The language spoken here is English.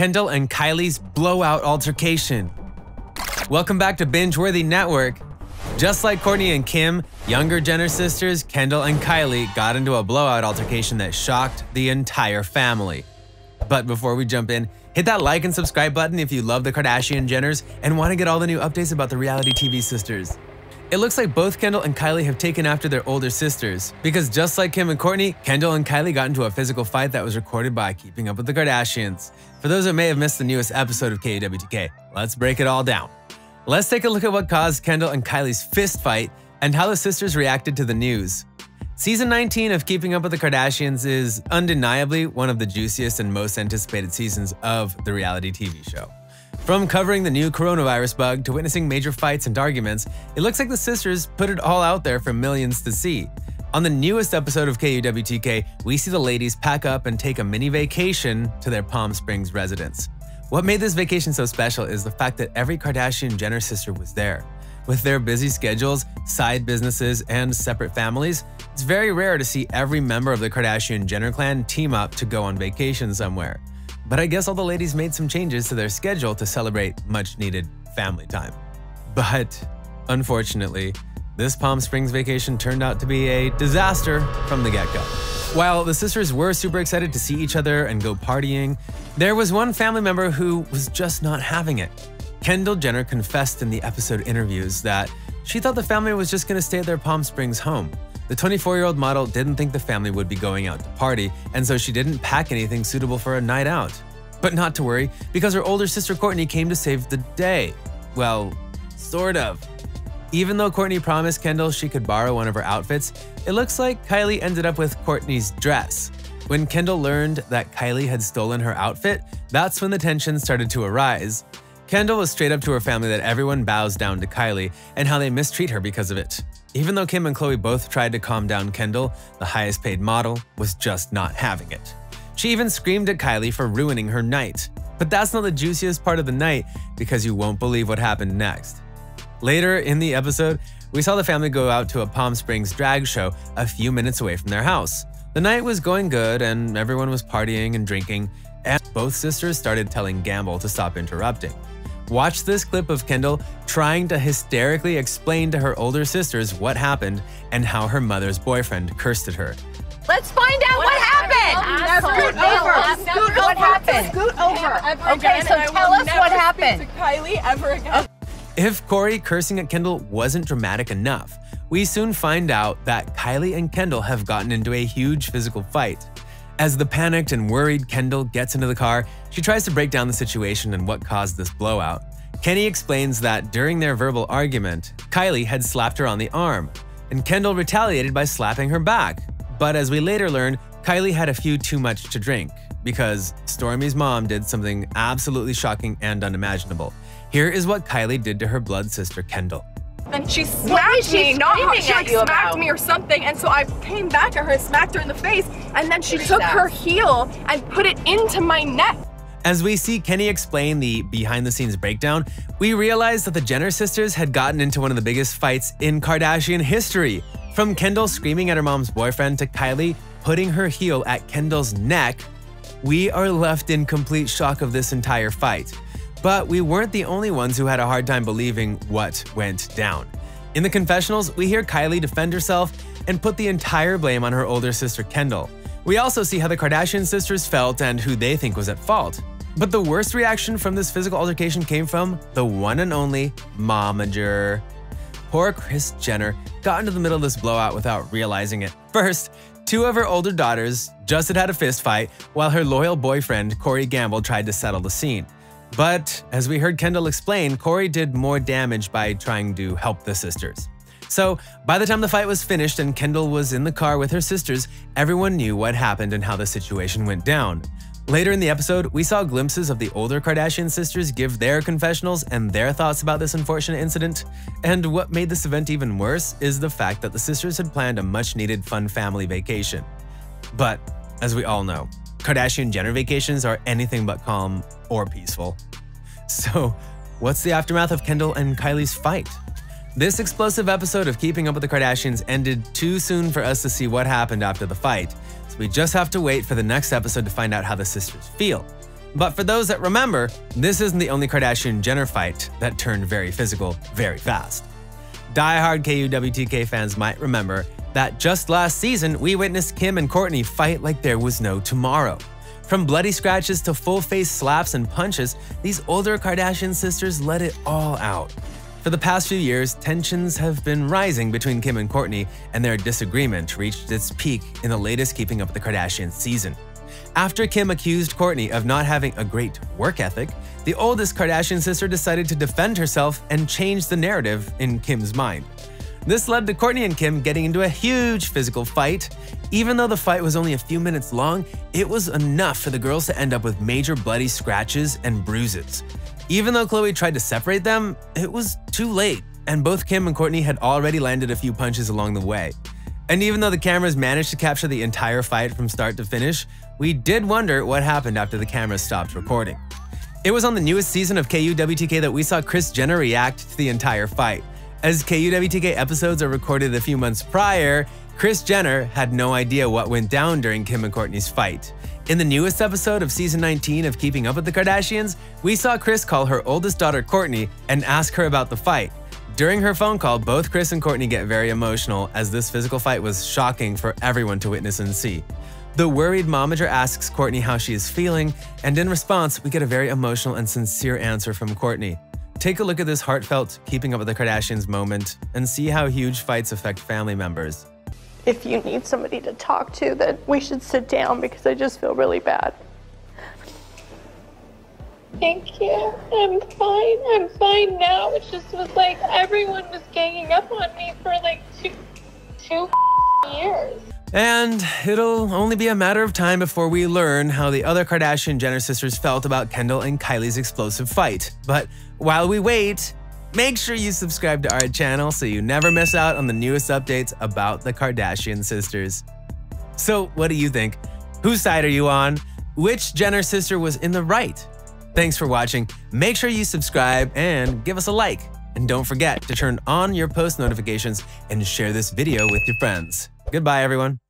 Kendall and Kylie's blowout altercation. Welcome back to Binge Worthy Network. Just like Kourtney and Kim, younger Jenner sisters, Kendall and Kylie, got into a blowout altercation that shocked the entire family. But before we jump in, hit that like and subscribe button if you love the Kardashian Jenners and want to get all the new updates about the reality TV sisters. It looks like both Kendall and Kylie have taken after their older sisters, because just like Kim and Kourtney, Kendall and Kylie got into a physical fight that was recorded by Keeping Up with the Kardashians. For those that may have missed the newest episode of KUWTK, let's break it all down. Let's take a look at what caused Kendall and Kylie's fist fight and how the sisters reacted to the news. Season 19 of Keeping Up with the Kardashians is undeniably one of the juiciest and most anticipated seasons of the reality TV show. From covering the new coronavirus bug to witnessing major fights and arguments, it looks like the sisters put it all out there for millions to see. On the newest episode of KUWTK, we see the ladies pack up and take a mini vacation to their Palm Springs residence. What made this vacation so special is the fact that every Kardashian Jenner sister was there. With their busy schedules, side businesses, and separate families, it's very rare to see every member of the Kardashian Jenner clan team up to go on vacation somewhere. But I guess all the ladies made some changes to their schedule to celebrate much needed family time. But unfortunately, this Palm Springs vacation turned out to be a disaster from the get go. While the sisters were super excited to see each other and go partying, there was one family member who was just not having it. Kendall Jenner confessed in the episode interviews that she thought the family was just going to stay at their Palm Springs home. The 24 year old model didn't think the family would be going out to party, and so she didn't pack anything suitable for a night out. But not to worry, because her older sister Kourtney came to save the day. Well, sort of. Even though Kourtney promised Kendall she could borrow one of her outfits, it looks like Kylie ended up with Kourtney's dress. When Kendall learned that Kylie had stolen her outfit, that's when the tension started to arise. Kendall was straight up to her family that everyone bows down to Kylie and how they mistreat her because of it. Even though Kim and Khloé both tried to calm down Kendall, the highest paid model was just not having it. She even screamed at Kylie for ruining her night. But that's not the juiciest part of the night because you won't believe what happened next. Later in the episode, we saw the family go out to a Palm Springs drag show a few minutes away from their house. The night was going good and everyone was partying and drinking, and both sisters started telling Gamble to stop interrupting. Watch this clip of Kendall trying to hysterically explain to her older sisters what happened and how her mother's boyfriend cursed at her. Let's find out what, what happened. Scoot over. Scoot what happened. Scoot over. Okay, so tell us what happened. Kylie ever again. If Corey cursing at Kendall wasn't dramatic enough, we soon find out that Kylie and Kendall have gotten into a huge physical fight. As the panicked and worried Kendall gets into the car, she tries to break down the situation and what caused this blowout. Kenny explains that during their verbal argument, Kylie had slapped her on the arm, and Kendall retaliated by slapping her back. But as we later learn, Kylie had a few too much to drink, because Stormi's mom did something absolutely shocking and unimaginable. Here is what Kylie did to her blood sister Kendall. And she smacked she me, not how she like smacked about? me or something. And so I came back at her, smacked her in the face, and then she took her heel and put it into my neck. As we see Kenny explain the behind the scenes breakdown, we realize that the Jenner sisters had gotten into one of the biggest fights in Kardashian history. From Kendall screaming at her mom's boyfriend to Kylie putting her heel at Kendall's neck, we are left in complete shock of this entire fight. But we weren't the only ones who had a hard time believing what went down. In the confessionals, we hear Kylie defend herself and put the entire blame on her older sister Kendall. We also see how the Kardashian sisters felt and who they think was at fault. But the worst reaction from this physical altercation came from the one and only momager. Poor Kris Jenner got into the middle of this blowout without realizing it. First, two of her older daughters just had had a fist fight while her loyal boyfriend, Corey Gamble, tried to settle the scene. But as we heard Kendall explain, Corey did more damage by trying to help the sisters. So, by the time the fight was finished and Kendall was in the car with her sisters, everyone knew what happened and how the situation went down. Later in the episode, we saw glimpses of the older Kardashian sisters give their confessionals and their thoughts about this unfortunate incident. And what made this event even worse is the fact that the sisters had planned a much needed fun family vacation. But, as we all know, Kardashian Jenner vacations are anything but calm or peaceful. So, what's the aftermath of Kendall and Kylie's fight? This explosive episode of Keeping Up with the Kardashians ended too soon for us to see what happened after the fight, so we just have to wait for the next episode to find out how the sisters feel. But for those that remember, this isn't the only Kardashian Jenner fight that turned very physical very fast. Die-hard KUWTK fans might remember that just last season, we witnessed Kim and Kourtney fight like there was no tomorrow. From bloody scratches to full face slaps and punches, these older Kardashian sisters let it all out. For the past few years, tensions have been rising between Kim and Kourtney, and their disagreement reached its peak in the latest Keeping Up with the Kardashians season. After Kim accused Kourtney of not having a great work ethic, the oldest Kardashian sister decided to defend herself and change the narrative in Kim's mind. This led to Kourtney and Kim getting into a huge physical fight. Even though the fight was only a few minutes long, it was enough for the girls to end up with major bloody scratches and bruises. Even though Khloé tried to separate them, it was too late, and both Kim and Kourtney had already landed a few punches along the way. And even though the cameras managed to capture the entire fight from start to finish, we did wonder what happened after the cameras stopped recording. It was on the newest season of KUWTK that we saw Kris Jenner react to the entire fight. As KUWTK episodes are recorded a few months prior, Kris Jenner had no idea what went down during Kim and Kourtney's fight. In the newest episode of season 19 of Keeping Up with the Kardashians, we saw Kris call her oldest daughter Kourtney and ask her about the fight. During her phone call, both Kris and Kourtney get very emotional as this physical fight was shocking for everyone to witness and see. The worried momager asks Kourtney how she is feeling, and in response, we get a very emotional and sincere answer from Kourtney. Take a look at this heartfelt Keeping Up with the Kardashians moment and see how huge fights affect family members. If you need somebody to talk to, then we should sit down because I just feel really bad. Thank you. I'm fine. I'm fine now. It just was like everyone was ganging up on me for like two, two years. And it'll only be a matter of time before we learn how the other Kardashian Jenner sisters felt about Kendall and Kylie's explosive fight. But while we wait, make sure you subscribe to our channel so you never miss out on the newest updates about the Kardashian sisters. So, what do you think? Whose side are you on? Which Jenner sister was in the right? Thanks for watching. Make sure you subscribe and give us a like. And don't forget to turn on your post notifications and share this video with your friends. Goodbye, everyone.